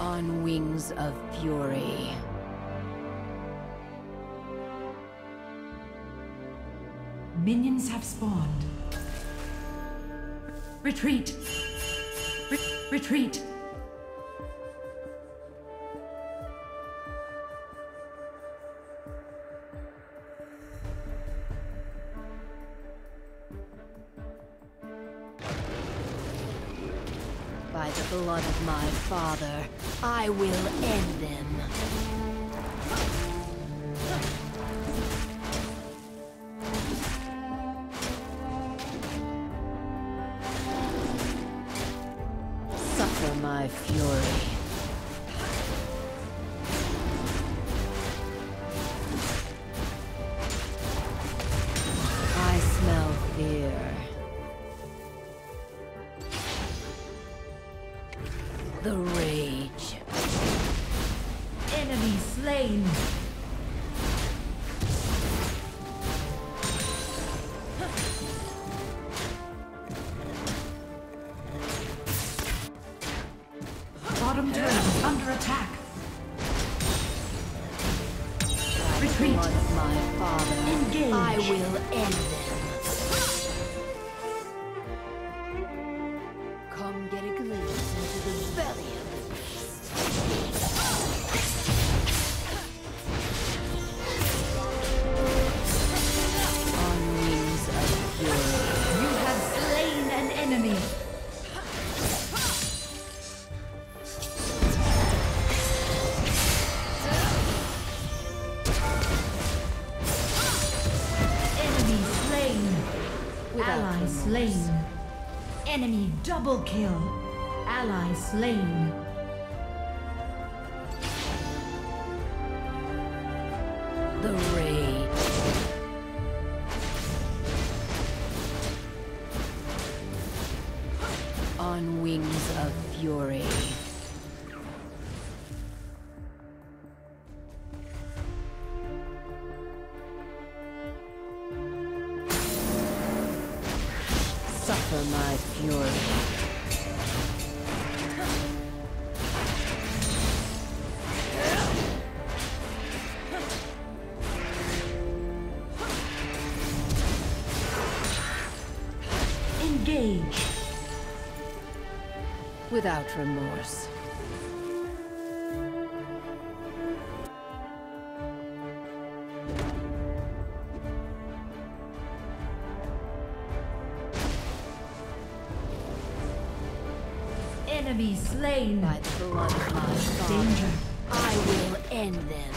On wings of fury. Minions have spawned. Retreat! Re retreat! By the blood of my father, I will end them. Suffer my fury. Get a glimpse into the belly of the beast. On wings of fury. You have slain an enemy. Enemy slain. Remorse. slain. Enemy double kill. Ally slain. The My fury. Engage. Without remorse. Slain. By the blood of my father, Danger. I will end them.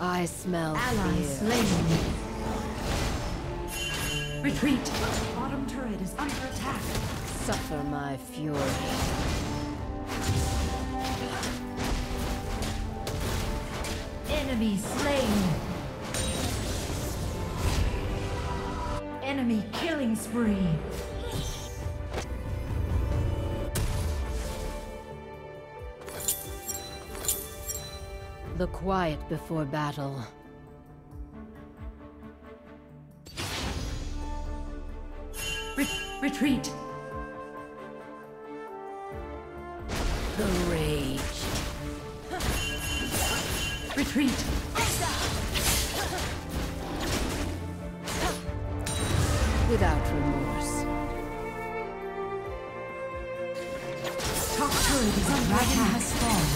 I smell Ally fear. slain. Retreat. Bottom turret is under attack. Suffer my fury. Enemy slain. Enemy killing spree. The quiet before battle. Re- retreat. The rage. Retreat. Without remorse. Top turret is under attack. has spawned.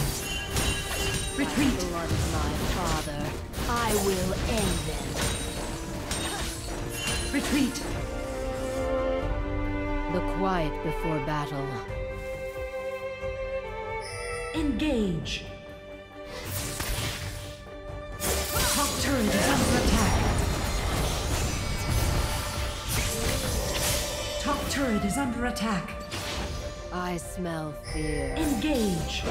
Retreat. Blood of my father. I will end them. Retreat. The quiet before battle. Engage. Top turret is under turret is under attack. I smell fear. Engage.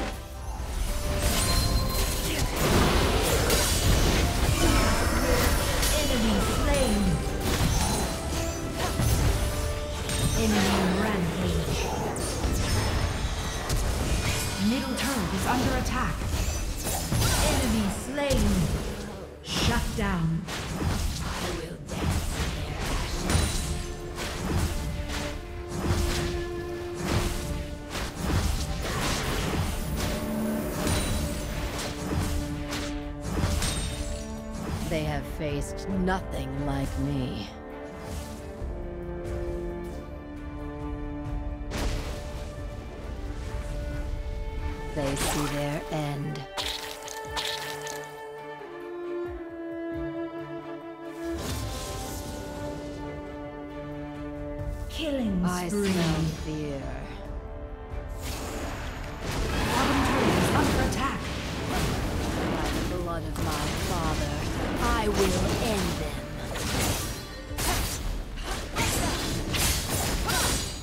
Faced nothing like me. They see their end. Killing I spree. smell fear. Bottom turret is under attack. The blood of my I will end them.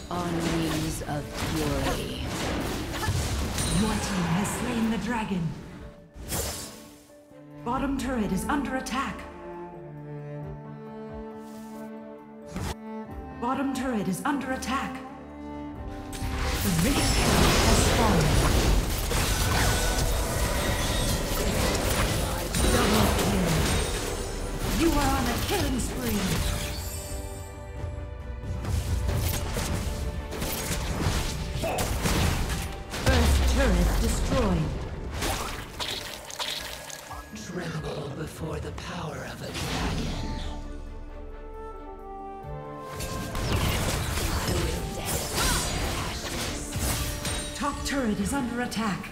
On wings of fury. Your team has slain the dragon. Bottom turret is under attack. Bottom turret is under attack. The turret has fallen. You are on a killing spree. First turret destroyed. Tremble before the power of a dragon. I will dance in their ashes. Top turret is under attack.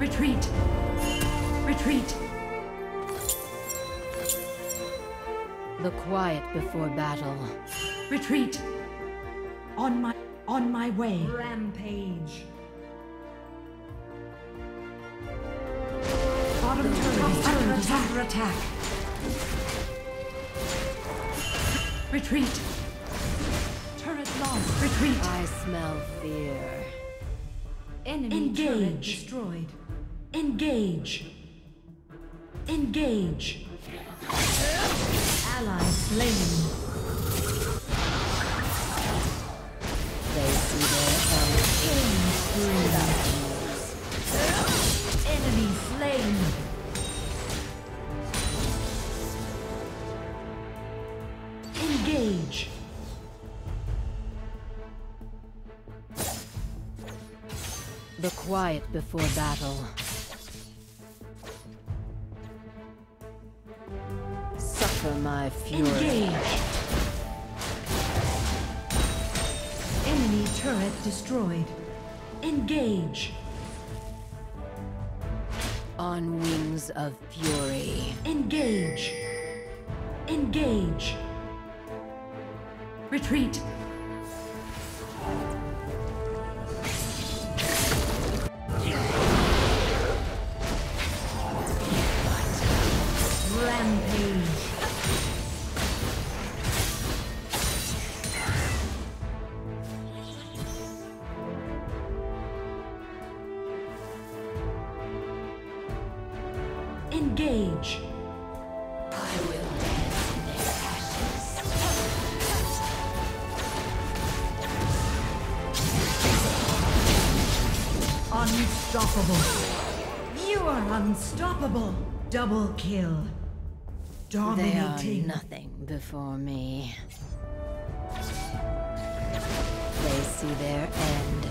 Retreat. Retreat. The quiet before battle. Retreat. On my on my way. Rampage. Bottom turret is under attack. Under attack. Retreat. Turret lost. Retreat. I smell fear. Enemy Engage. destroyed. Engage. Engage. Ally slain. They see their end. Killing spree. Quiet before battle. Suffer my fury. Engage. Enemy turret destroyed. Engage. On wings of fury. Engage. Engage. Retreat. Engage. I will dance in their ashes. Unstoppable. You are unstoppable. Double kill. They are nothing before me. They see their end.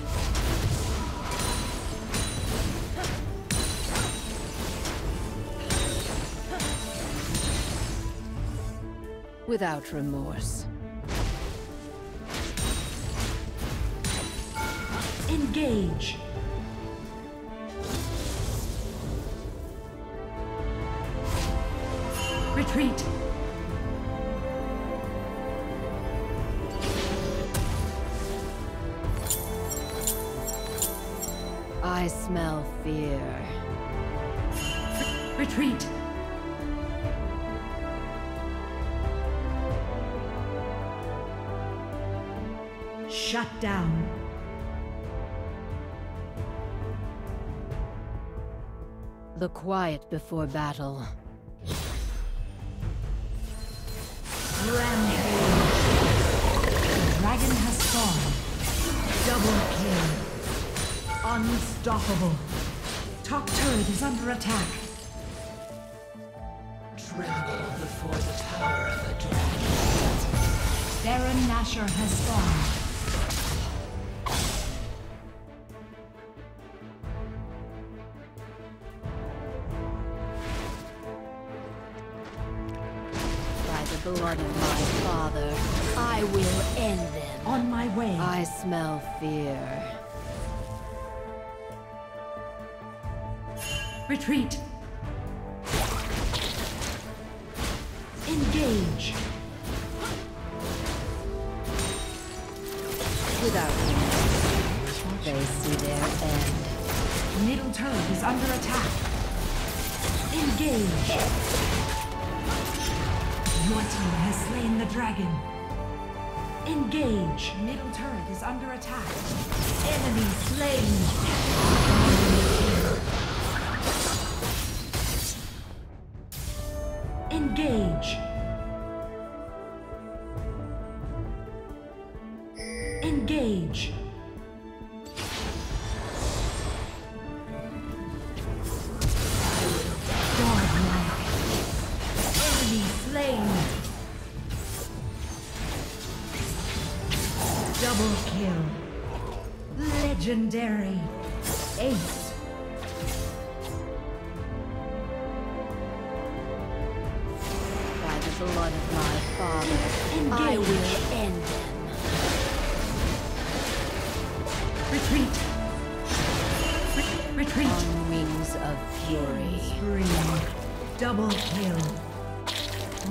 Without remorse. Engage. Retreat. I smell fear. Retreat. Shut down. The quiet before battle. Rampage. The dragon has fallen. Double kill. Unstoppable. Top turret is under attack. Tremble before the power of the dragon. Baron Nashor has spawned. Blood of my father, I will end them. On my way. I smell fear. Retreat. Engage. Without me, they see their end. Middle turret is under attack. Engage. Your team has slain the dragon. Engage. Middle turret is under attack. Enemy slain. Engage. Engage. I will end them. Retreat. Re- retreat. On wings of fury. Spree. Double kill.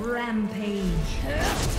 Rampage.